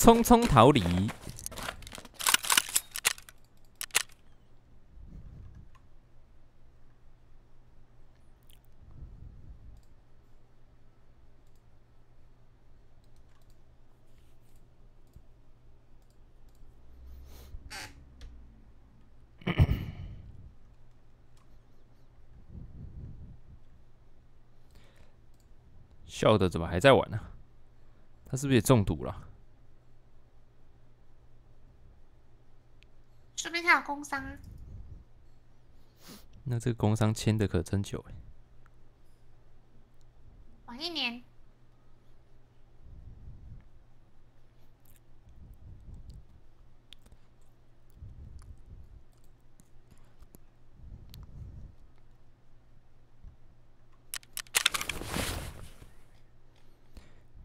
匆匆逃离。笑的怎么还在玩呢？他是不是也中毒了？说不定他有工伤啊。那这个工伤签的可真久哎。晚一年。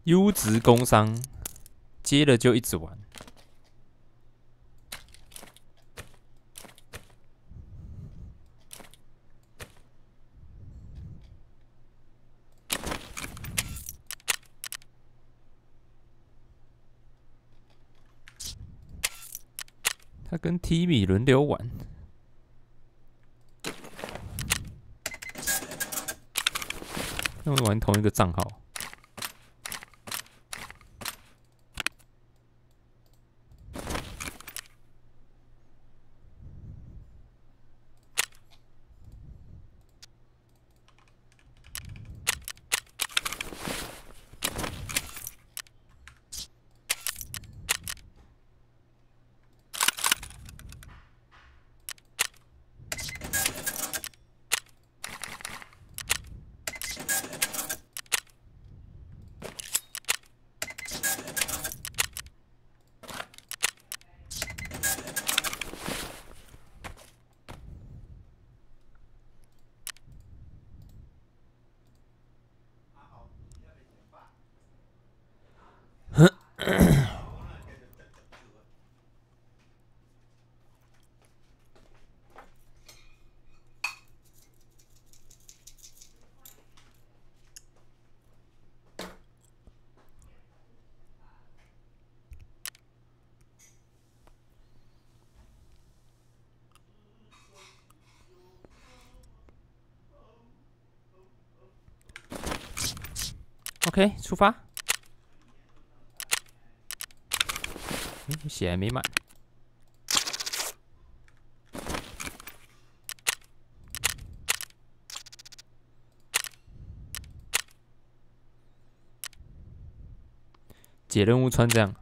优质工伤，接了就一直玩。他跟 T 米轮流玩，他们玩同一个账号。OK，出发。血还没满。解任务穿这样。